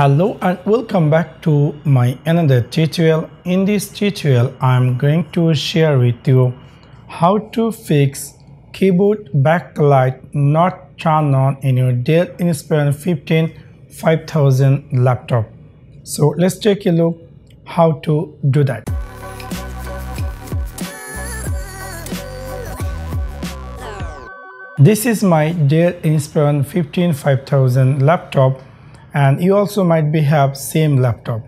Hello and welcome back to my another tutorial. In this tutorial, I'm going to share with you how to fix keyboard backlight not turn on in your Dell Inspiron 15 5000 laptop. So let's take a look how to do that. This is my Dell Inspiron 15 5000 laptop and you also might be have same laptop.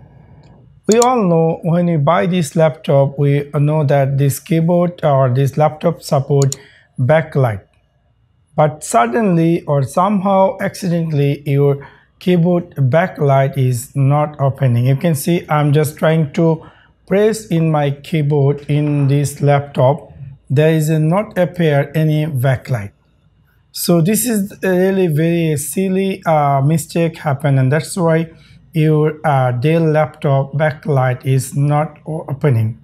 We all know when you buy this laptop, we know that this keyboard or this laptop support backlight. But suddenly or somehow accidentally your keyboard backlight is not opening. You can see I'm just trying to press in my keyboard in this laptop. There is not appear any backlight so this is really very silly uh, mistake happened and that's why your uh, Dell laptop backlight is not opening.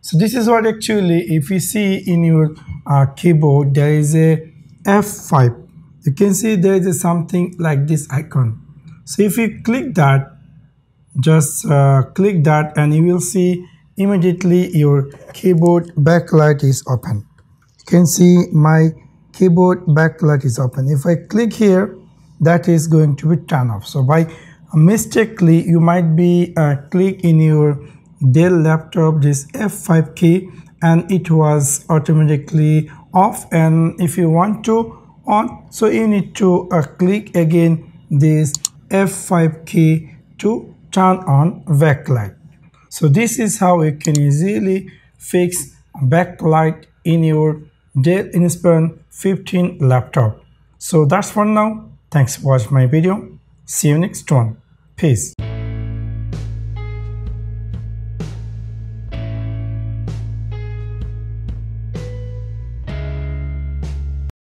So this is what actually if you see in your uh, keyboard there is a F5 you can see there is something like this icon. So if you click that just uh, click that and you will see immediately your keyboard backlight is open. You can see my keyboard backlight is open. If I click here, that is going to be turned off. So by mistakenly, you might be uh, click in your Dell laptop this F5 key and it was automatically off and if you want to on so you need to uh, click again this F5 key to turn on backlight. So this is how you can easily fix backlight in your Dell Inspiron 15 laptop. So that's for now. Thanks for watching my video. See you next one. Peace.